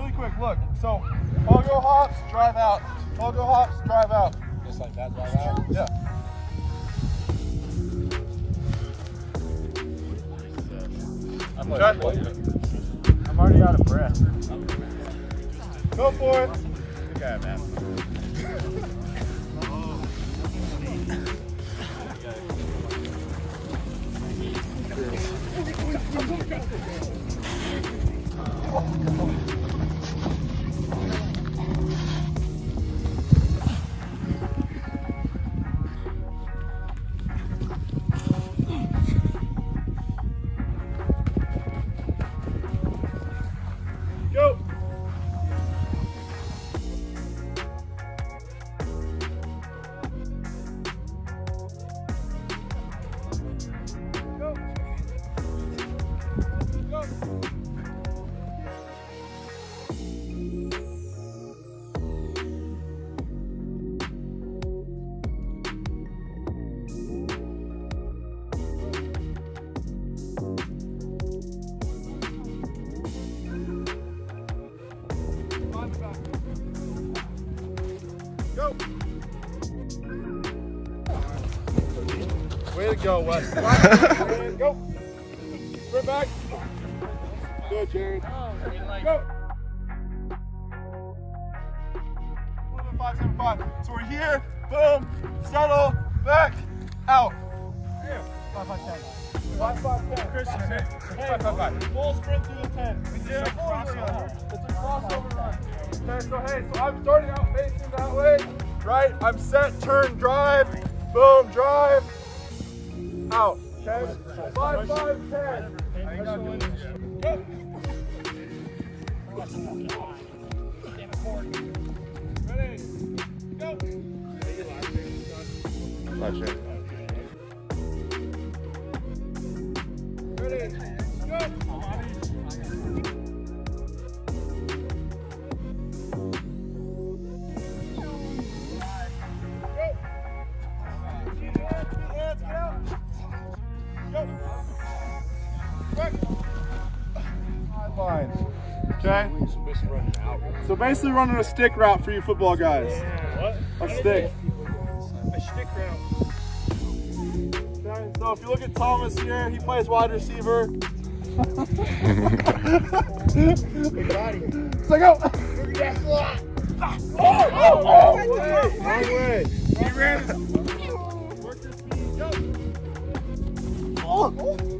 really quick. Look. So, pogo hops, drive out. Pogo hops, drive out. Just like that, drive out. Yeah. I'm, Okay. I'm already out of breath. Go for it. Okay, man. Go. Go. Way to go, Wes. Go. Sprint back. Good, Jared. Go. Oh, Moving five, seven, five. So we're here. Boom. Settle. Back. Out. Five, five, ten. Five, five, ten. Christian, hey, five, five, five. Full sprint through the ten. We did a crossover. It's a crossover run. Okay, so hey, so I'm starting out facing that way, right? I'm set, turn, drive, boom, drive, out. Okay? Five, five, ten. Ready? Go. Ready? Go. Okay? So basically running a stick route for you football guys. What? A stick. A stick route. Okay, so if you look at Thomas here, he plays wide receiver. So go. Oh, oh, oh, Wrong way. He ran. Work your speed. Go. Oh, oh, oh.